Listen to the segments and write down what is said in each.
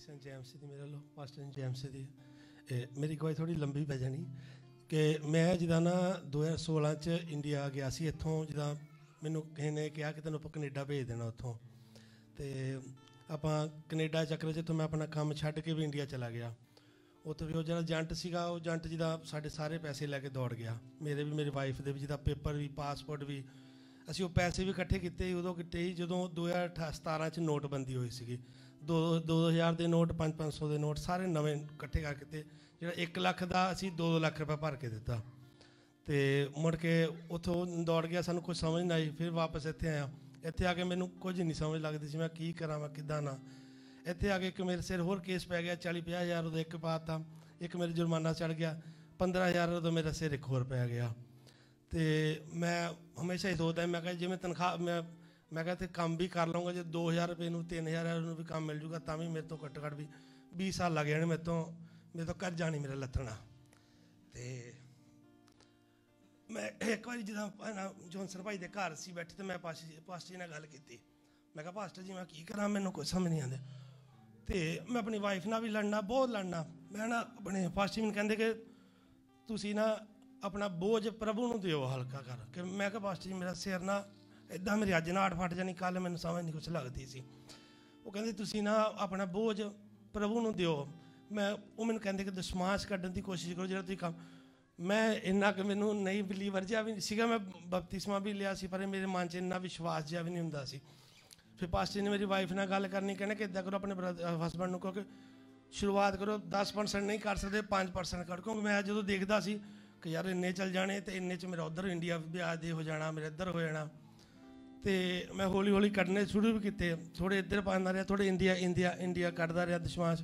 ਸਿੰਘ ਜੈਮਸੀ ਦੀ ਮੇਰੇ ਵੱਲੋਂ ਪਾਸਟਰ ਜੈਮਸੀ ਦੀ। ਇਹ ਮੇਰੀ ਕੋਈ ਥੋੜੀ ਲੰਬੀ ਪੈ ਜਾਣੀ ਕਿ ਮੈਂ ਜਿੱਦਾਂ ਨਾ 2016 ਚ ਇੰਡੀਆ ਗਿਆ ਸੀ ਇੱਥੋਂ ਜਿੱਦਾਂ ਮੈਨੂੰ ਕਿਸੇ ਨੇ ਕਿਹਾ ਕਿ ਤੈਨੂੰ ਆਪਾਂ ਕੈਨੇਡਾ ਭੇਜ ਦੇਣਾ ਉੱਥੋਂ। ਤੇ ਆਪਾਂ ਕੈਨੇਡਾ ਚੱਕਰ 'ਚ ਤੋਂ ਮੈਂ ਆਪਣਾ ਕੰਮ ਛੱਡ ਕੇ ਵੀ ਇੰਡੀਆ ਚਲਾ ਗਿਆ। ਉੱਥੇ ਵੀ ਉਹ ਜਿਹੜਾ ਏਜੰਟ ਸੀਗਾ ਉਹ ਏਜੰਟ ਜਿਹਦਾ ਸਾਡੇ ਸਾਰੇ ਪੈਸੇ ਲੈ ਕੇ ਦੌੜ ਗਿਆ। ਮੇਰੇ ਵੀ ਮੇਰੀ ਵਾਈਫ ਦੇ ਵੀ ਜਿਹਦਾ ਪੇਪਰ ਵੀ ਪਾਸਪੋਰਟ ਵੀ। ਅਸੀਂ ਉਹ ਪੈਸੇ ਵੀ ਇਕੱਠੇ ਕੀਤੇ ਸੀ, ਉਦੋਂ ਕੀਤੇ ਸੀ ਜਦੋਂ 2017 ਚ ਨੋਟਬੰਦੀ ਹੋਈ ਸੀਗੀ। 2000 ਦੇ ਨੋਟ 5-500 ਦੇ ਨੋਟ, ਸਾਰੇ ਨਵੇਂ ਇਕੱਠੇ ਕਰਕੇ ਤੇ ਜਿਹੜਾ 1 ਲੱਖ ਦਾ ਅਸੀਂ 2-2 ਲੱਖ ਰੁਪਏ ਭਰ ਕੇ ਦਿੱਤਾ। ਤੇ ਮੁੜ ਕੇ ਉੱਥੋਂ ਦੌੜ ਗਿਆ, ਸਾਨੂੰ ਕੁਝ ਸਮਝ ਨਹੀਂ ਆਈ, ਫਿਰ ਵਾਪਸ ਇੱਥੇ ਆਇਆ। ਇੱਥੇ ਆ ਕੇ ਮੈਨੂੰ ਕੁਝ ਨਹੀਂ ਸਮਝ ਲੱਗਦੀ ਸੀ, ਮੈਂ ਕੀ ਕਰਾਂ, ਮੈਂ ਕਿੱਦਾਂ ਨਾ। ਇੱਥੇ ਆ ਕੇ ਇੱਕ ਮੇਰੇ ਸਿਰ ਹੋਰ ਕੇਸ ਪੈ ਗਿਆ 40 50 ਹਜ਼ਾਰ ਉਹਦਾ ਇੱਕ ਪਾਤਾ ਇੱਕ ਮੇਰੇ ਜੁਰਮਾਨਾ ਚੜ ਗਿਆ 15000 ਉਦੋਂ ਮੇਰਾ ਸਿਰ ਇੱਕ ਹੋਰ ਪੈ ਗਿਆ। ਤੇ ਮੈਂ ਹਮੇਸ਼ਾ ਹੀ ਸੋਚਦਾ ਮੈਂ ਕਿਹਾ ਜਿਵੇਂ ਤਨਖਾਹ, ਮੈਂ ਮੈਂ ਕਿਹਾ ਤੇ ਕੰਮ ਵੀ ਕਰ ਲਵਾਂਗਾ ਜੇ 2000 ਰੁਪਏ ਨੂੰ 3000 ਨੂੰ ਵੀ ਕੰਮ ਮਿਲ ਜੂਗਾ, ਤਾਂ ਵੀ ਮੇਰੇ ਤੋਂ ਘੱਟ ਘੱਟ ਵੀ 20 ਸਾਲ ਲੱਗ ਜਾਣੇ ਮੇਰੇ ਤੋਂ ਮੇਰੇ ਤੋਂ ਕਰ ਜਾਣੀ ਮੇਰਾ ਲੱਥਣਾ। ਤੇ ਮੈਂ ਇੱਕ ਵਾਰੀ ਜਦੋਂ ਨਾ ਜੋਨਸਨ ਭਾਈ ਦੇ ਘਰ ਸੀ ਬੈਠੇ ਤੇ ਮੈਂ ਪਾਸਟਰ ਪਾਸਟਰ ਜੀ ਨਾਲ ਗੱਲ ਕੀਤੀ। ਮੈਂ ਕਿਹਾ, ਪਾਸਟਰ ਜੀ, ਮੈਂ ਕੀ ਕਰਾਂ? ਮੈਨੂੰ ਕੁਝ ਸਮਝ ਨਹੀਂ ਆਉਂਦਾ। ਤੇ ਮੈਂ ਆਪਣੀ ਵਾਈਫ ਨਾਲ ਵੀ ਲੜਨਾ, ਬਹੁਤ ਲੜਨਾ। ਮੈਂ ਨਾ ਆਪਣੇ ਪਾਸਟਰ ਜੀ ਮੈਨੂੰ ਕਹਿੰਦੇ ਕਿ ਤੁਸੀਂ ਨਾ ਆਪਣਾ ਬੋਝ ਪ੍ਰਭੂ ਨੂੰ ਦਿਓ, ਹਲਕਾ ਕਰ। ਕਿ ਮੈਂ ਕਿਹਾ, ਪਾਸਟਰ ਜੀ, ਮੇਰਾ ਸਿਰ ਨਾ ਇਦਾਂ ਮੇਰੀ ਅੱਜ ਨਾੜ ਫਟ ਜਾਣੀ ਕੱਲ ਮੈਨੂੰ ਸਮਝ ਨਹੀਂ ਕੁਛ ਲੱਗਦੀ ਸੀ। ਉਹ ਕਹਿੰਦੇ, ਤੁਸੀਂ ਨਾ ਆਪਣਾ ਬੋਝ ਪ੍ਰਭੂ ਨੂੰ ਦਿਓ। ਮੈਂ, ਉਹ ਮੈਨੂੰ ਕਹਿੰਦੇ ਕਿ ਦਸ਼ਮਾਸ਼ ਕੱਢਣ ਦੀ ਕੋਸ਼ਿਸ਼ ਕਰੋ, ਜਿਹੜਾ ਤੁਸੀਂ ਕੰਮ ਮੈਂ ਇੰਨਾ ਕਿ ਮੈਨੂੰ ਨਹੀਂ ਬਲੀਵਰ ਜਿਹਾ ਵੀ ਨਹੀਂ ਸੀਗਾ। ਮੈਂ ਬਪਤਿਸਮਾ ਵੀ ਲਿਆ ਸੀ, ਪਰ ਮੇਰੇ ਮਨ 'ਚ ਇੰਨਾ ਵਿਸ਼ਵਾਸ ਜਿਹਾ ਵੀ ਨਹੀਂ ਹੁੰਦਾ ਸੀ। ਫਿਰ ਪਾਸਟਰ ਨੇ ਮੇਰੀ ਵਾਈਫ ਨਾਲ ਗੱਲ ਕਰਨੀ, ਕਹਿੰਦੇ ਕਿ ਇਦਾਂ ਕਰੋ ਆਪਣੇ ਹਸਬੰਡ ਨੂੰ ਕਿਉਂਕਿ ਸ਼ੁਰੂਆਤ ਕਰੋ 10% ਨਹੀਂ ਕਰ ਸਕਦੇ 5% ਕਰ ਕਿਉਂਕਿ ਮੈਂ ਜਦੋਂ ਦੇਖਦਾ ਸੀ ਕਿ ਯਾਰ ਇੰਨੇ ਚੱਲ ਜਾਣੇ ਤੇ ਇੰਨੇ ਚ ਮੇਰਾ ਉਧਰ ਇੰਡੀਆ ਵਿਆਹ ਦੇ ਹੋ ਜਾਣਾ, ਮੇਰਾ ਇੱਧਰ ਹੋ ਜਾਣਾ। ਤੇ ਮੈਂ ਹੌਲੀ ਹੌਲੀ ਕੱਢਨੇ ਸ਼ੁਰੂ ਵੀ ਕੀਤੇ। ਥੋੜੇ ਇੱਧਰ ਪਾਉਂਦਾ ਰਿਹਾ ਥੋੜੇ ਇੰਡੀਆ ਇੰਡੀਆ ਇੰਡੀਆ ਕੱਢਦਾ ਰਿਹਾ ਦਸ਼ਮਾਸ਼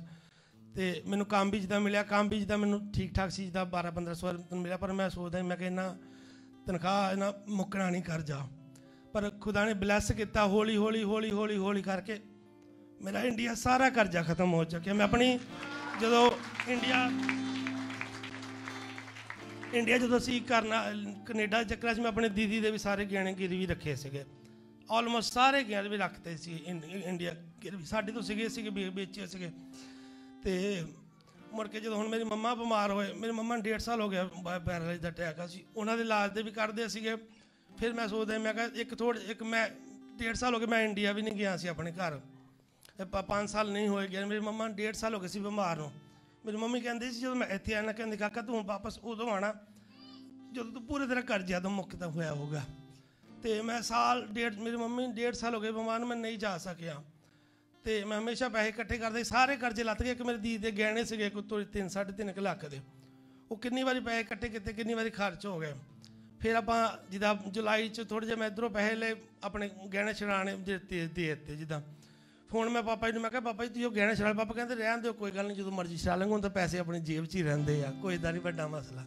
ਤੇ ਮੈਨੂੰ ਕੰਮ ਵੀ ਜਿੱਦਾਂ ਮਿਲਿਆ, ਕੰਮ ਵੀ ਜਿੱਦਾਂ ਮੈਨੂੰ ਠੀਕ ਠਾਕ ਸੀ, ਜਿੱਦਾਂ 12 1500 ਰੁਪਏ ਮਿਲਿਆ, ਪਰ ਮੈਂ ਸੋਚਦਾ ਮੈਂ ਕਿ ਇਹਨਾਂ ਤਨਖਾਹ ਇਹਨਾਂ ਮੁੱਕਣਾ ਨਹੀਂ ਕਰ ਜਾ। ਪਰ ਖੁਦਾ ਨੇ ਬਲੈਸ ਕੀਤਾ ਹੌਲੀ ਹੌਲੀ ਹੌਲੀ ਹੌਲੀ ਹੌਲੀ ਕਰਕੇ ਮੇਰਾ ਇੰਡੀਆ ਸਾਰਾ ਕਰਜ਼ਾ ਖਤਮ ਹੋ ਚੁੱਕਿਆ। ਮੈਂ ਆਪਣੀ ਜਦੋਂ ਇੰਡੀਆ ਇੰਡੀਆ ਜਦੋਂ ਅਸੀਂ ਕਰਨਾ, ਕੈਨੇਡਾ ਦੇ ਚੱਕਰਾਂ 'ਚ ਮੈਂ ਆਪਣੇ ਦੀਦੀ ਦੇ ਵੀ ਸਾਰੇ ਗਹਿਣੇ ਗਿਰਵੀ ਰੱਖੇ ਸੀਗੇ। ਆਲਮੋਸਟ ਸਾਰੇ ਗਹਿਣੇ ਵੀ ਰੱਖਤੇ ਸੀ ਇੰ- ਇੰਡੀਆ ਸਾਡੇ ਤੋਂ ਸੀਗੇ ਸੀਗੇ ਵੇਚੇ ਸੀਗੇ। ਤੇ ਮੁੜ ਕੇ ਜਦੋਂ ਹੁਣ ਮੇਰੀ ਮੰਮਾ ਬਿਮਾਰ ਹੋਏ, ਮੇਰੇ ਮੰਮਾ ਨੂੰ ਡੇਢ ਸਾਲ ਹੋ ਗਿਆ ਪੈਰਾਲਾਈਜ਼ ਦਾ ਅਟੈਕ ਆ ਸੀ। ਉਹਨਾਂ ਦੇ ਇਲਾਜ ਦੇ ਵੀ ਕਰਦੇ ਸੀਗੇ। ਫਿਰ ਮੈਂ ਸੋਚਦਾ ਮੈਂ ਕਿਹਾ ਇੱਕ ਥੋੜ ਇੱਕ ਮੈਂ ਡੇਢ ਸਾਲ ਹੋ ਗਏ ਮੈਂ ਇੰਡੀਆ ਵੀ ਨਹੀਂ ਗਿਆ ਸੀ ਆਪਣੇ ਘਰ। ਪੰਜ ਸਾਲ ਨਹੀਂ ਹੋਏ ਗਏ। ਮੇਰੀ ਮੰਮਾ ਨੂੰ ਡੇਢ ਸਾਲ ਹੋ ਗਏ ਸੀ ਬਿਮਾਰ ਨੂੰ। ਮੇਰੀ ਮੰਮੀ ਕਹਿੰਦੀ ਸੀ, ਜਦੋਂ ਮੈਂ ਇੱਥੇ ਆਣਾ ਕਹਿੰਦੀ, ਕਾਕਾ, ਤੂੰ ਵਾਪਸ ਉਦੋਂ ਆਣਾ। ਜਦੋਂ ਤੂੰ ਪੂਰੇ ਤਰ੍ਹਾਂ ਕਰਜ਼ਾ ਤੋਂ ਮੁਕਤ ਹੋਇਆ ਹੋਗਾ ਤੇ ਮੈਂ ਸਾਲ, ਡੇਢ, ਮੇਰੀ ਮੰਮੀ ਨੂੰ ਡੇਢ ਸਾਲ ਹੋ ਗਏ ਬਿਮਾਰ ਨੂੰ ਮੈਂ ਨਹੀਂ ਜਾ ਸਕਿਆ। ਤੇ ਮੈਂ ਹਮੇਸ਼ਾ ਪੈਸੇ ਇਕੱਠੇ ਕਰਦੇ, ਸਾਰੇ ਕਰਜ਼ੇ ਲੱਤ ਗਏ। ਕਿ ਮੇਰੇ ਦੀਦੀ ਦੇ ਗਹਿਣੇ ਸੀਗੇ ਕੋਈ ਤੋਂ 3 3.5 ਕੁ ਲੱਖ ਦੇ। ਉਹ ਕਿੰਨੀ ਵਾਰੀ ਪੈਸੇ ਇਕੱਠੇ ਕੀਤੇ, ਕਿੰਨੀ ਵਾਰੀ ਖਰਚ ਹੋ ਗਏ। ਫਿਰ ਆਪਾਂ ਜਿੱਦਾਂ ਜੁਲਾਈ ਚ ਥੋੜੇ ਜਿਹਾ ਮੈਂ ਇਧਰੋਂ ਪੈਸੇ ਲਏ, ਆਪਣੇ ਗਹਿਣੇ ਛੜਾਣੇ ਦੇ ਦਿੱਤੇ ਜਿੱਦਾਂ। ਫੋਨ ਮੈਂ ਪਾਪਾ ਜੀ ਨੂੰ ਮੈਂ ਕਿਹਾ, ਪਾਪਾ ਜੀ, ਤੁਸੀਂ ਉਹ ਗਹਿਣੇ ਛੜਾ ਪਾਪਾ ਕਹਿੰਦੇ, ਰਹਿਣ ਦਿਓ, ਕੋਈ ਗੱਲ ਨਹੀਂ, ਜਦੋਂ ਮਰਜ਼ੀ ਛੜਾ ਲਾਂਗੇ, ਹੁਣ ਤਾਂ ਪੈਸੇ ਆਪਣੀ ਜੇਬ 'ਚ ਹੀ ਰਹਿੰਦੇ ਆ, ਕੋਈ ਇਦਾਂ ਨਹੀਂ ਵੱਡਾ ਮਸਲਾ।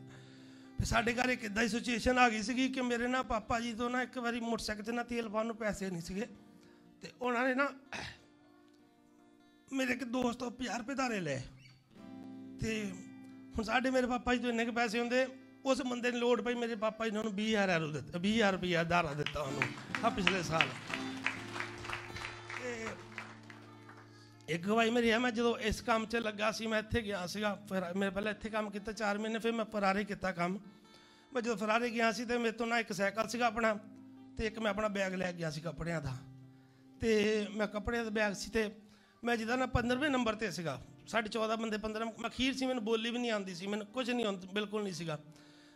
ਸਾਡੇ ਘਰ ਇੱਕ ਇਦਾਂ ਦੀ ਸਿਚੁਏਸ਼ਨ ਆ ਗਈ ਸੀਗੀ ਕਿ ਮੇਰੇ ਨਾ ਪਾਪਾ ਜੀ ਤੋਂ ਨਾ ਇੱਕ ਵਾਰੀ ਮੋਟਰਸਾਈਕਲ ਤੇ ਨਾ ਤੇਲ ਪਾਉਣ ਨੂੰ ਪੈਸੇ ਨਹੀਂ ਸੀਗੇ। ਤੇ ਉਹਨਾਂ ਨੇ ਨਾ ਮੇਰੇ ਇੱਕ ਦੋਸਤ ਤੋਂ 50 ਰੁਪਏ ਧਾਰੇ ਲਏ। ਤੇ ਹੁਣ ਸਾਡੇ ਮੇਰੇ ਪਾਪਾ ਜੀ ਤੋਂ ਇੰਨੇ ਕੁ ਪੈਸੇ ਹੁੰਦੇ, ਉਸ ਬੰਦੇ ਨੇ ਲੋੜ ਪਈ ਮੇਰੇ ਪਾਪਾ ਜੀ ਨੇ ਉਹਨੂੰ 20000 ਰੁਪਏ ਦਿੱਤਾ 20000 ਰੁਪਏ ਧਾਰਾ ਦਿੱਤਾ ਉਹਨੂੰ ਆ ਪਿਛਲੇ ਸਾਲ। ਇੱਕ ਵਾਰੀ ਮੇਰੀ ਹੈ ਮੈਂ ਜਦੋਂ ਇਸ ਕੰਮ 'ਚ ਲੱਗਾ ਸੀ, ਮੈਂ ਇੱਥੇ ਗਿਆ ਸੀਗਾ, ਫਿਰ ਮੈਂ ਪਹਿਲਾਂ ਇੱਥੇ ਕੰਮ ਕੀਤਾ 4 ਮਹੀਨੇ, ਫਿਰ ਮੈਂ ਫਰਾਰੇ ਕੀਤਾ ਕੰਮ। ਮੈਂ ਜਦੋਂ ਫਰਾਰੇ ਗਿਆ ਸੀ ਤੇ ਮੇਰੇ ਤੋਂ ਨਾ ਇੱਕ ਸਾਈਕਲ ਸੀਗਾ ਆਪਣਾ, ਤੇ ਇੱਕ ਮੈਂ ਆਪਣਾ ਬੈਗ ਲੈ ਗਿਆ ਸੀ ਕੱਪੜਿਆਂ ਦਾ। ਤੇ ਮੈਂ ਕੱਪੜਿਆਂ ਦਾ ਬੈਗ ਸੀ ਤੇ ਮੈਂ ਜਿਹਦਾ ਨਾ 15ਵੇਂ ਨੰਬਰ ਤੇ ਸੀਗਾ, ਸਾਢੇ 14 ਬੰਦੇ 15 ਮੈਂ ਅਖੀਰ ਸੀ, ਮੈਨੂੰ ਬੋਲੀ ਵੀ ਨਹੀਂ ਆਉਂਦੀ ਸੀ, ਮੈਨੂੰ ਕੁਝ ਨਹੀਂ ਆਉਂਦਾ, ਬਿਲਕੁਲ ਨਹੀਂ ਸੀਗਾ।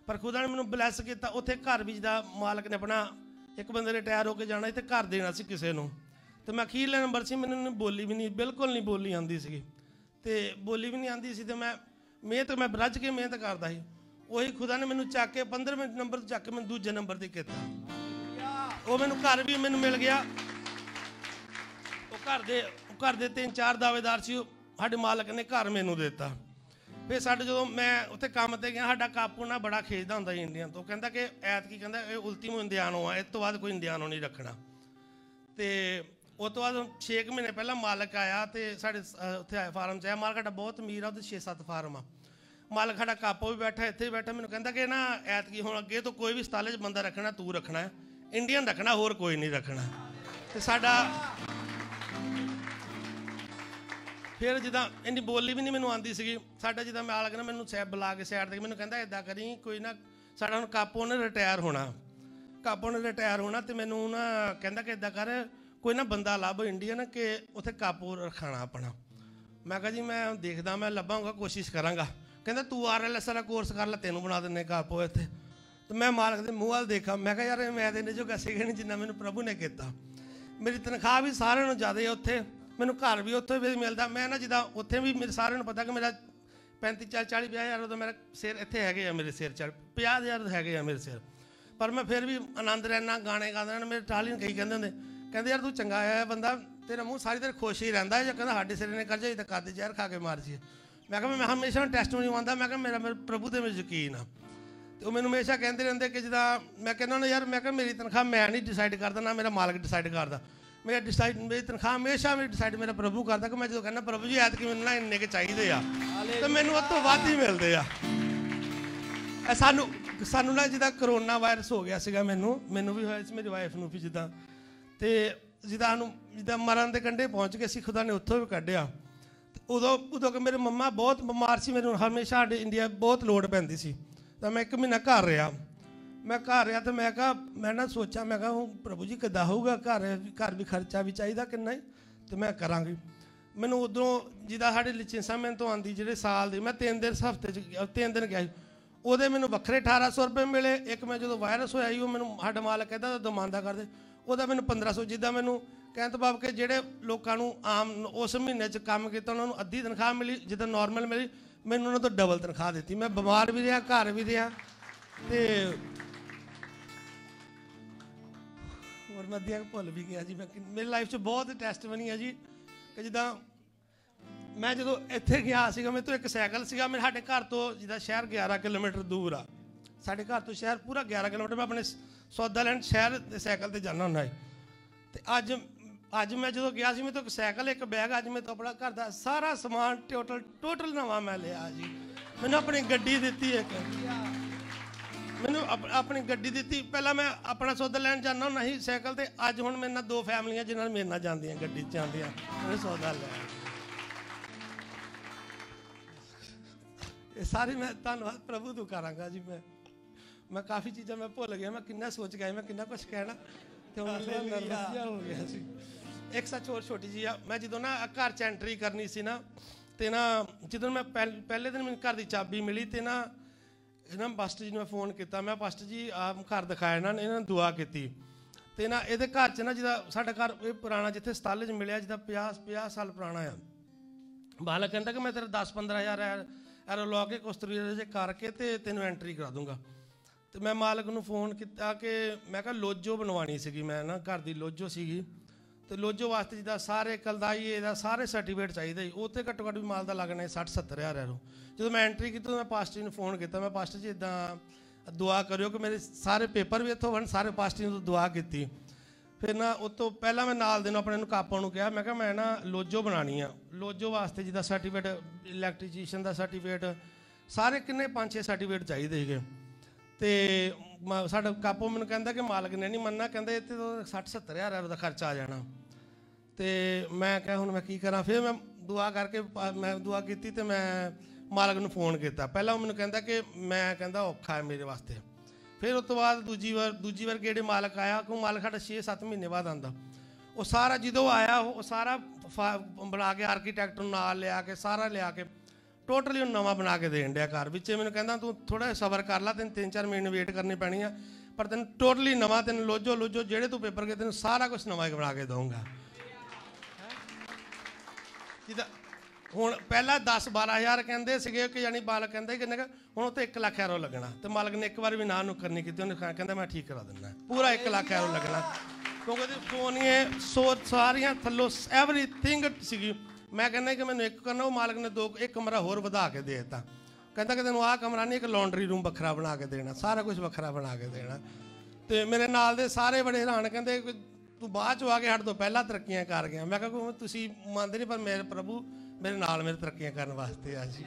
ਪਰ ਖੁਦਾ ਨੇ ਮੈਨੂੰ ਬਲੈਸ ਕੀਤਾ, ਉੱਥੇ ਘਰ ਵੀ ਜਿਹਦਾ ਮਾਲਕ ਨੇ ਆਪਣਾ, ਇੱਕ ਬੰਦੇ ਰਿਟਾਇਰ ਹੋ ਕੇ ਜਾਣਾ ਸੀ ਤੇ ਘਰ ਦੇਣਾ ਸੀ ਕਿਸੇ ਨੂੰ। ਤੇ ਮੈਂ ਅਖੀਰਲੇ ਨੰਬਰ ਸੀ ਮੈਨੂੰ ਬੋਲੀ ਵੀ ਨਹੀਂ, ਬਿਲਕੁਲ ਨਹੀਂ ਬੋਲੀ ਆਉਂਦੀ ਸੀਗੀ। ਤੇ ਬੋਲੀ ਵੀ ਨਹੀਂ ਆਉਂਦੀ ਸੀ ਤੇ ਮੈਂ ਮਿਹਨਤ, ਮੈਂ ਰੱਜ ਕੇ ਮਿਹਨਤ ਕਰਦਾ ਸੀ। ਉਹੀ ਖੁਦਾ ਨੇ ਮੈਨੂੰ ਚੱਕ ਕੇ 15ਵੇਂ ਨੰਬਰ ਤੋਂ ਚੱਕ ਕੇ ਮੈਨੂੰ ਦੂਜੇ ਨੰਬਰ ਤੇ ਕੀਤਾ। ਉਹ ਮੈਨੂੰ ਘਰ ਵੀ ਮੈਨੂੰ ਮਿਲ ਗਿਆ। ਉਹ ਘਰ ਦੇ, ਉਹ ਘਰ ਦੇ ਤਿੰਨ ਚਾਰ ਦਾਅਵੇਦਾਰ ਸੀ, ਉਹ ਸਾਡੇ ਮਾਲਕ ਨੇ ਘਰ ਮੈਨੂੰ ਦਿੱਤਾ। ਫਿਰ ਸਾਡੇ ਜਦੋਂ ਮੈਂ ਉੱਥੇ ਕੰਮ ਤੇ ਗਿਆ, ਸਾਡਾ ਕਾਪੂ ਨਾ ਬੜਾ ਖੇਜਦਾ ਹੁੰਦਾ ਸੀ ਇੰਡੀਅਨ ਤੋਂ। ਉਹ ਕਹਿੰਦਾ ਕਿ ਐਤ ਕੀ ਕਹਿੰਦਾ ਇਹ ਉਲਟੀਮੋ ਇੰਡੀਆਨੋ ਆ ਇਸ ਤੋਂ ਬਾਅਦ ਕੋਈ ਇੰਡੀਆਨੋ ਨਹੀਂ ਰੱਖਣਾ। ਤੇ ਉਸ ਤੋਂ ਬਾਅਦ 6 ਮਹੀਨੇ ਪਹਿਲਾਂ ਮਾਲਕ ਆਇਆ ਤੇ ਸਾਡੇ ਅਹ, ਉੱਥੇ ਆਇਆ ਫਾਰਮ 'ਚ। ਆਇਆ ਮਾਲਕ ਸਾਡਾ ਬਹੁਤ ਅਮੀਰ ਆ ਉਹਦੇ 6-7 ਫਾਰਮ ਆ। ਮਾਲਕ ਸਾਡਾ ਕਾਪੋ ਵੀ ਬੈਠਾ ਇੱਥੇ ਵੀ ਬੈਠਾ ਮੈਨੂੰ ਕਹਿੰਦਾ ਕਿ ਨਾ ਐਤਕੀ ਹੁਣ ਅੱਗੇ ਤੋਂ ਕੋਈ ਵੀ ਸਤਾਲੇ 'ਚ ਬੰਦਾ ਰੱਖਣਾ ਤੂੰ ਰੱਖਣਾ ਹੈ। ਇੰਡੀਅਨ ਰੱਖਣਾ ਹੋਰ ਕੋਈ ਨਹੀਂ ਰੱਖਣਾ। ਤੇ ਸਾਡਾ ਫਿਰ ਜਿੱਦਾਂ ਇੰਨੀ ਬੋਲੀ ਵੀ ਨਹੀਂ ਮੈਨੂੰ ਆਉਂਦੀ ਸੀਗੀ। ਸਾਡਾ ਜਿੱਦਾਂ ਮਾਲਕ ਨੇ ਮੈਨੂੰ ਸੈਬ ਬੁਲਾ ਕੇ ਸਾਈਡ ਤੇ ਮੈਨੂੰ ਕਹਿੰਦਾ ਇਦਾਂ ਕਰੀ ਕੋਈ ਨਾ ਸਾਡਾ ਹੁਣ ਕਾਪੋ ਨੇ ਰਿਟਾਇਰ ਹੋਣਾ। ਕਾਪੋ ਨੇ ਰਿਟਾਇਰ ਹੋਣਾ ਤੇ ਮੈਨੂੰ ਨਾ ਕਹਿੰਦਾ ਕਿ ਇਦਾਂ ਕਰ ਕੋਈ ਨਾ ਬੰਦਾ ਲੱਭ ਇੰਡੀਆ ਨਾ ਕਿ ਉੱਥੇ ਕਾਪੋ ਰਖਾਣਾ ਆਪਣਾ। ਮੈਂ ਕਿਹਾ ਜੀ, ਮੈਂ ਦੇਖਦਾ, ਮੈਂ ਲੱਭਾਂਗਾ, ਕੋਸ਼ਿਸ਼ ਕਰਾਂਗਾ। ਕਹਿੰਦਾ, ਤੂੰ ਆਰਐਲਐਸ ਦਾ ਕੋਰਸ ਕਰ ਲੈ, ਤੈਨੂੰ ਬਣਾ ਦਿੰਨੇ ਕਾਪੋ ਇੱਥੇ। ਤੇ ਮੈਂ ਮਾਲਕ ਦੇ ਮੂੰਹ ਵੱਲ ਦੇਖਾਂ ਮੈਂ ਕਿਹਾ, ਯਾਰ ਮੈਂ ਤੇ ਇਹਨੇ ਜੋ ਕਸੇ ਨਹੀਂ ਜਿੰਨਾ ਮੈਨੂੰ ਪ੍ਰਭੂ ਨੇ ਕੀਤਾ? ਮੇਰੀ ਤਨਖਾਹ ਵੀ ਸਾਰਿਆਂ ਨੂੰ ਜ਼ਿਆਦਾ ਹੈ ਉੱਥੇ। ਮੈਨੂੰ ਘਰ ਵੀ ਉੱਥੇ ਵੀ ਮਿਲਦਾ। ਮੈਂ ਨਾ ਜਿੱਦਾਂ ਉੱਥੇ ਵੀ ਮੇਰੇ ਸਾਰਿਆਂ ਨੂੰ ਪਤਾ ਕਿ ਮੇਰਾ 35 40 40 50 ਹਜ਼ਾਰ ਉਦੋਂ ਮੇਰਾ ਸਿਰ ਇੱਥੇ ਹੈਗੇ ਆ ਮੇਰੇ ਸਿਰ ਚ 50 ਹਜ਼ਾਰ ਹੈਗੇ ਆ ਮੇਰੇ ਸਿਰ। ਪਰ ਮੈਂ ਫਿਰ ਵੀ ਆਨੰਦ ਰਹਿਣਾ, ਗਾਣੇ ਗਾਉਂਦਾ ਰਹਿਣਾ ਮੇਰੇ ਟਾਲੀ ਨੂੰ ਕਈ ਕਹਿੰਦੇ ਹੁੰਦੇ। ਕਹਿੰਦੇ ਯਾਰ ਤੂੰ ਚੰਗਾ ਆਇਆ ਬੰਦਾ ਤੇਰਾ ਮੂੰਹ ਸਾਰੀ ਦਿਨ ਖੁਸ਼ ਹੀ ਰਹਿੰਦਾ ਹੈ। ਜਾਂ ਕਹਿੰਦਾ ਸਾਡੇ ਸਿਰੇ ਨੇ ਕਰ ਜਾਈ ਤਾਂ ਕੱਦ ਜ਼ਹਿਰ ਖਾ ਕੇ ਮਾਰ ਜੀ ਮੈਂ ਕਿਹਾ ਮੈਂ ਹਮੇਸ਼ਾ ਟੈਸਟਮਨੀ ਆਉਂਦਾ ਮੈਂ ਕਿਹਾ ਮੇਰਾ ਮੇਰੇ ਪ੍ਰਭੂ ਤੇ ਮੈਨੂੰ ਯਕੀਨ ਆ। ਤੇ ਉਹ ਮੈਨੂੰ ਹਮੇਸ਼ਾ ਕਹਿੰਦੇ ਰਹਿੰਦੇ ਕਿ ਜਿੱਦਾਂ ਮੈਂ ਕਹਿੰਦਾ ਨਾ ਯਾਰ ਮੈਂ ਕਿਹਾ ਮੇਰੀ ਤਨਖਾਹ ਮੈਂ ਨਹੀਂ ਡਿਸਾਈਡ ਕਰਦਾ ਨਾ ਮੇਰਾ ਮਾਲਕ ਡਿਸਾਈਡ ਕਰਦਾ। ਮੇਰਾ ਡਿਸਾਈਡ ਮੇਰੀ ਤਨਖਾਹ ਹਮੇਸ਼ਾ ਮੇਰੀ ਡਿਸਾਈਡ ਮੇਰਾ ਪ੍ਰਭੂ ਕਰਦਾ ਕਿ ਮੈਂ ਜਦੋਂ ਕਹਿੰਦਾ ਪ੍ਰਭੂ ਜੀ ਐਤਕੀ ਮੈਨੂੰ ਨਾ ਇੰਨੇ ਕੇ ਚਾਹੀਦੇ ਆ। ਤੇ ਮੈਨੂੰ ਉਹ ਤੋਂ ਵੱਧ ਹੀ ਮਿਲਦੇ ਆ। ਸਾਨੂੰ ਸਾਨੂੰ ਨਾ ਜਿੱਦਾਂ ਕਰੋਨਾ ਵਾਇਰਸ ਹੋ ਗਿਆ ਸੀਗਾ ਮੈਨੂੰ ਮੈਨੂੰ ਵੀ ਹੋਇਆ ਸੀ ਮੇਰੀ ਵਾਈਫ ਨੂੰ ਵੀ ਜਿੱਦਾਂ। ਤੇ ਜਿੱਦਾਂ ਨੂੰ ਜਿੱਦਾਂ ਮਰਨ ਦੇ ਕੰਢੇ ਪਹੁੰਚ ਗਏ ਸੀ, ਖੁਦਾ ਨੇ ਉੱਥੋਂ ਵੀ ਕੱਢਿਆ। ਤੇ ਉਦੋਂ ਉਦੋਂ ਕਿ ਮੇਰੇ ਮੰਮਾ ਬਹੁਤ ਬਿਮਾਰ ਸੀ, ਮੈਨੂੰ ਹਮੇਸ਼ਾ ਸਾਡੇ ਇੰਡੀਆ ਬਹੁਤ ਲੋੜ ਪੈਂਦੀ ਸੀ। ਤਾਂ ਮੈਂ ਇੱਕ ਮਹੀਨਾ ਘਰ ਰਿਹਾ। ਮੈਂ ਘਰ ਰਿਹਾ ਤੇ ਮੈਂ ਕਿਹਾ, ਮੈਂ ਨਾ ਸੋਚਿਆ ਮੈਂ ਕਿਹਾ, ਹੁਣ ਪ੍ਰਭੂ ਜੀ ਕਿੱਦਾਂ ਹੋਊਗਾ? ਘਰ ਘਰ ਵੀ ਖਰਚਾ ਵੀ ਚਾਹੀਦਾ ਕਿੰਨਾ ਹੀ ਤੇ ਮੈਂ ਕਰਾਂਗੀ। ਮੈਨੂੰ ਉਧਰੋਂ ਜਿੱਦਾਂ ਸਾਡੇ ਲਿਚਿੰਸਾ ਮੈਨੂੰ ਤੋਂ ਆਂਦੀ ਜਿਹੜੇ ਸਾਲ ਦੀ, ਮੈਂ ਤਿੰਨ ਦਿਨ, ਹਫ਼ਤੇ ਚ ਗਿਆ- ਤਿੰਨ ਦਿਨ ਗਿਆ। ਸੀ ਉਹਦੇ ਮੈਨੂੰ ਵੱਖਰੇ 1800 ਰੁਪਏ ਮਿਲੇ। ਇੱਕ ਮੈਂ ਜਦੋਂ ਵਾਇਰਸ ਹੋਇਆ ਸੀ, ਉਹ ਮੈਨੂੰ, ਸਾਡਾ ਮਾਲਕ ਕਹਿੰਦਾ ਦਮਾਂਦਾ ਕਰਦੇ ਉਹਦਾ ਮੈਨੂੰ 1500 ਜਿੱਦਾਂ ਮੈਨੂੰ ਕਹਿਣ ਤੋਂ ਭਾਵ ਕਿ ਜਿਹੜੇ ਲੋਕਾਂ ਨੂੰ ਆਮ ਉਸ ਮਹੀਨੇ 'ਚ ਕੰਮ ਕੀਤਾ, ਉਹਨਾਂ ਨੂੰ ਅੱਧੀ ਤਨਖਾਹ ਮਿਲੀ, ਜਿੱਦਾਂ ਨਾਰਮਲ ਮਿਲੀ, ਮੈਨੂੰ ਉਹਨਾਂ ਤੋਂ ਡਬਲ ਤਨਖਾਹ ਦਿੱਤੀ। ਮੈਂ ਬਿਮਾਰ ਵੀ ਰਿਹਾ, ਘਰ ਵੀ ਰਿਹਾ, ਤੇ ਹੋਰ ਮੈਂ ਅੱਧੀਆਂ ਭੁੱਲ ਵੀ ਗਿਆ ਜੀ, ਮੈਂ ਮੇਰੀ ਲਾਈਫ 'ਚ ਬਹੁਤ ਟੈਸਟ ਬਣੀ ਆ ਜੀ, ਕਿ ਜਿੱਦਾਂ ਮੈਂ ਜਦੋਂ ਇੱਥੇ ਗਿਆ ਸੀਗਾ, ਮੇਰੇ ਤੋਂ ਇੱਕ ਸਾਈਕਲ ਸੀਗਾ, ਮੇਰੇ ਸਾਡੇ ਘਰ ਤੋਂ ਜਿੱਦਾਂ ਸ਼ਹਿਰ 11 ਕਿਲੋਮੀਟਰ ਦੂਰ ਆ। ਸਾਡੇ ਘਰ ਤੋਂ ਸ਼ਹਿਰ ਪੂਰਾ 11 ਕਿਲੋਮੀਟਰ, ਮੈਂ ਆਪਣੇ ਸੌਦਾ ਲੈਣ ਸ਼ਹਿਰ ਦੇ ਸਾਈਕਲ ਤੇ ਜਾਂਦਾ ਹੁੰਦਾ ਸੀ। ਤੇ ਅੱਜ ਅੱਜ ਮੈਂ ਜਦੋਂ ਗਿਆ ਸੀ, ਮੇਰੇ ਤੋਂ ਇੱਕ ਸਾਈਕਲ, ਇੱਕ ਬੈਗ, ਅੱਜ ਮੈਂ ਤੋਂ ਆਪਣਾ ਘਰ ਦਾ ਸਾਰਾ ਸਮਾਨ ਟੋਟਲ ਟੋਟਲ ਨਵਾਂ ਮੈਂ ਲਿਆ ਜੀ। ਮੈਨੂੰ ਆਪਣੀ ਗੱਡੀ ਦਿੱਤੀ ਇੱਕ। ਮੈਨੂੰ ਆਪ- ਆਪਣੀ ਗੱਡੀ ਦਿੱਤੀ। ਪਹਿਲਾਂ ਮੈਂ ਆਪਣਾ ਸੌਦਾ ਲੈਣ ਜਾਂਦਾ ਹੁੰਦਾ ਸੀ ਸਾਈਕਲ ਤੇ। ਅੱਜ ਹੁਣ ਮੇਰੇ ਨਾਲ ਦੋ ਫੈਮਲੀਆਂ ਜਿਨ੍ਹਾਂ ਨਾਲ ਮੇਰੇ ਨਾਲ ਜਾਂਦੀਆਂ, ਗੱਡੀ 'ਚ ਜਾਂਦੀਆਂ ਉਹ ਸੌਦਾ ਲੈ ਇਹ ਸਾਰੇ ਮੈਂ ਧੰਨਵਾਦ ਪ੍ਰਭੂ ਤੋਂ ਕਰਾਂਗਾ ਜੀ ਮੈਂ। ਮੈਂ ਕਾਫੀ ਚੀਜ਼ਾਂ ਮੈਂ ਭੁੱਲ ਗਿਆ ਮੈਂ ਕਿੰਨਾ ਸੋਚ ਗਿਆ ਮੈਂ ਕਿੰਨਾ ਕੁਝ ਕਹਿਣਾ ਤੇ ਹੁਣ ਮੈਂ nervous ਜਿਹਾ ਹੋ ਗਿਆ ਸੀ। ਇੱਕ ਸੱਚ ਹੋਰ ਛੋਟੀ ਜੀ ਆ ਮੈਂ ਜਦੋਂ ਨਾ ਘਰ ਚ ਐਂਟਰੀ ਕਰਨੀ ਸੀ ਨਾ ਤੇ ਨਾ ਜਦੋਂ ਮੈਂ ਪਹਿਲ- ਦਿਨ ਮੈਨੂੰ ਘਰ ਦੀ ਚਾਬੀ ਮਿਲੀ ਤੇ ਨਾ ਇਹਨਾਂ ਪਾਸਟਰ ਜੀ ਨੂੰ ਮੈਂ ਫੋਨ ਕੀਤਾ ਮੈਂ ਪਾਸਟਰ ਜੀ ਆ ਘਰ ਦਿਖਾਇਆ ਇਹਨਾਂ ਨੇ ਇਹਨਾਂ ਨੇ ਦੁਆ ਕੀਤੀ। ਤੇ ਨਾ ਇਹਦੇ ਘਰ ਚ ਨਾ ਜਿਹਦਾ ਸਾਡਾ ਘਰ ਇਹ ਪੁਰਾਣਾ ਜਿੱਥੇ ਸਟਾਲੇ ਚ ਮਿਲਿਆ ਜਿਹਦਾ 50 50 ਸਾਲ ਪੁਰਾਣਾ ਆ। ਬਾਲਕ ਕਹਿੰਦਾ ਕਿ ਮੈਂ ਤੇਰੇ 10 15000 ਐਰੋ ਲਾ ਕੇ ਕੁਸਤਰੀ ਜੇ ਕਰਕੇ ਤੇ ਤੈਨੂੰ ਐਂਟਰੀ ਕਰਾ ਦੂੰਗਾ। ਤੇ ਮੈਂ ਮਾਲਕ ਨੂੰ ਫੋਨ ਕੀਤਾ ਕਿ ਮੈਂ ਕਿਹਾ ਲੋਜੋ ਬਣਵਾਣੀ ਸੀਗੀ, ਮੈਂ ਨਾ ਘਰ ਦੀ ਲੋਜੋ ਸੀਗੀ। ਤੇ ਲੋਜੋ ਵਾਸਤੇ ਜਿਹਦਾ ਸਾਰੇ ਕਲਦਾਈ ਦਾ ਸਾਰੇ ਸਰਟੀਫਿਕੇਟ ਚਾਹੀਦਾ ਸੀ, ਉਹ ਤੇ ਘੱਟੋ ਘੱਟ ਵੀ ਮਾਲ ਦਾ ਲੱਗਣਾ 60 70 ਹਜ਼ਾਰ ਐਰੋ ਜਦੋਂ ਮੈਂ ਐਂਟਰੀ ਕੀਤੀ, ਤਾਂ ਮੈਂ ਪਾਸਟਰ ਨੂੰ ਫੋਨ ਕੀਤਾ, ਮੈਂ ਪਾਸਟਰ ਜੀ ਇਦਾਂ ਦੁਆ ਕਰਿਓ ਕਿ ਮੇਰੇ ਸਾਰੇ ਪੇਪਰ ਵੀ ਇੱਥੋਂ ਬਣ, ਸਾਰੇ ਪਾਸਟਰ ਨੂੰ ਦੁਆ ਕੀਤੀ। ਫਿਰ ਨਾ ਉਹ ਤੋਂ ਪਹਿਲਾਂ ਮੈਂ ਨਾਲ ਦੇ ਨੂੰ ਆਪਣੇ ਨੂੰ ਕਾਪਾਂ ਨੂੰ ਕਿਹਾ, ਮੈਂ ਕਿਹਾ ਮੈਂ ਨਾ ਲੋਜੋ ਬਣਾਣੀ ਆ। ਲੋਜੋ ਵਾਸਤੇ ਜਿਹਦਾ ਸਰਟੀਫਿਕੇਟ ਇਲੈਕਟ੍ਰੀਸ਼ੀਅਨ ਦਾ ਸਰਟੀਫਿਕੇਟ ਸਾਰੇ ਕਿੰਨੇ ਪੰਜ ਛੇ ਸਰਟੀਫਿਕੇਟ ਚਾਹੀਦੇ ਸੀਗੇ। ਤੇ ਮ- ਸਾਡਾ ਕਾਪੋ ਮੈਨੂੰ ਕਹਿੰਦਾ ਕਿ ਮਾਲਕ ਨੇ ਨਹੀਂ ਮੰਨਣਾ, ਕਹਿੰਦੇ ਇੱਥੇ ਤਾਂ 60 70 ਹਜ਼ਾਰ ਦਾ ਖਰਚਾ ਆ ਜਾਣਾ। ਤੇ ਮੈਂ ਕਿਹਾ ਹੁਣ ਮੈਂ ਕੀ ਕਰਾਂ, ਫਿਰ ਮੈਂ ਦੁਆ ਕਰਕੇ ਮੈਂ ਦੁਆ ਕੀਤੀ ਤੇ ਮੈਂ ਮਾਲਕ ਨੂੰ ਫੋਨ ਕੀਤਾ। ਪਹਿਲਾਂ ਉਹ ਮੈਨੂੰ ਕਹਿੰਦਾ ਕਿ ਮੈਂ ਕਹਿੰਦਾ ਔਖਾ ਹੈ ਮੇਰੇ ਵਾਸਤੇ। ਫਿਰ ਉਸ ਤੋਂ ਬਾਅਦ ਦੂਜੀ ਵਾਰ ਦੂਜੀ ਵਾਰ ਕਿਹੜੇ ਮਾਲਕ ਆਇਆ ਕੋ ਮਾਲਕ ਸਾਡਾ 6-7 ਮਹੀਨੇ ਬਾਅਦ ਆਂਦਾ ਉਹ ਸਾਰਾ ਜਦੋਂ ਆਇਆ, ਉਹ ਸਾਰਾ ਫਾ- ਬਣਾ ਕੇ ਆਰਕੀਟੈਕਟ ਨੂੰ ਨਾਲ ਲਿਆ ਕੇ, ਸਾਰਾ ਲਿਆ ਕੇ ਟੋਟਲੀ ਉਹ ਨਵਾਂ ਬਣਾ ਕੇ ਦੇਣ ਡਿਆ ਘਰ ਵਿੱਚ। ਮੈਨੂੰ ਕਹਿੰਦਾ, ਤੂੰ ਥੋੜਾ ਸਬਰ ਕਰ ਲੈ, ਤੈਨੂੰ 3-4 ਮਹੀਨੇ ਵੇਟ ਕਰਨੀ ਪੈਣੀ ਆ, ਪਰ ਤੈਨੂੰ ਟੋਟਲੀ ਨਵਾਂ, ਤੈਨੂੰ ਲੋਜੋ ਲੋਜੋ, ਜਿਹੜੇ ਤੂੰ ਪੇਪਰ ਕੇ ਤੈਨੂੰ ਸਾਰਾ ਕੁਝ ਨਵਾਂ ਹੀ ਬਣਾ ਕੇ ਦਊਂਗਾ। ਜਿੱਦਾਂ ਹੁਣ ਪਹਿਲਾਂ 10 12000 ਕਹਿੰਦੇ ਸੀਗੇ ਕਿ ਯਾਨੀ ਬਾਲਕ ਕਹਿੰਦੇ ਕਿ? ਨਗਾ ਹੁਣ ਉੱਤੇ 1 ਲੱਖ ਐਰੋ ਲੱਗਣਾ। ਤੇ ਮਾਲਕ ਨੇ ਇੱਕ ਵਾਰ ਵੀ ਨਾ ਨੁਕਰ ਨਹੀਂ ਕੀਤੀ, ਉਹਨੇ ਕਹਿੰਦਾ ਮੈਂ ਠੀਕ ਕਰਾ ਦਿੰਦਾ। ਪੂਰਾ 1 ਲੱਖ ਐਰੋ ਲੱਗਣਾ। ਕਿਉਂਕਿ ਉਹਦੀ ਸੋਨੀਏ ਸੋ, ਸਾਰੀਆਂ ਥੱਲੋਂ ਐਵਰੀਥਿੰਗ ਸੀਗੀ। ਮੈਂ ਕਹਿੰਦਾ ਕਿ ਮੈਨੂੰ ਇੱਕ ਕਰਨਾ, ਉਹ ਮਾਲਕ ਨੇ ਦੋ, ਇੱਕ ਕਮਰਾ ਹੋਰ ਵਧਾ ਕੇ ਦੇ ਦਿੱਤਾ। ਕਹਿੰਦਾ ਕਿ ਤੈਨੂੰ ਆਹ ਕਮਰਾ ਨਹੀਂ, ਇੱਕ ਲਾਂਡਰੀ ਰੂਮ ਵੱਖਰਾ ਬਣਾ ਕੇ ਦੇਣਾ, ਸਾਰਾ ਕੁਝ ਵੱਖਰਾ ਬਣਾ ਕੇ ਦੇਣਾ। ਤੇ ਮੇਰੇ ਨਾਲ ਦੇ ਸਾਰੇ ਬੜੇ ਹੈਰਾਨ, ਕਹਿੰਦੇ ਤੂੰ ਬਾਅਦ 'ਚੋਂ ਆ ਕੇ ਸਾਡੇ ਤੋਂ ਪਹਿਲਾਂ ਤਰੱਕੀਆਂ ਕਰ ਗਿਆ। ਮੈਂ ਕਿਹਾ ਤੁਸੀਂ ਮੰਨਦੇ ਨਹੀਂ, ਪਰ ਮੇਰੇ ਪ੍ਰਭੂ ਮੇਰੇ ਨਾਲ ਮੇਰੇ ਤਰੱਕੀਆਂ ਕਰਨ ਵਾਸਤੇ ਆ ਜੀ।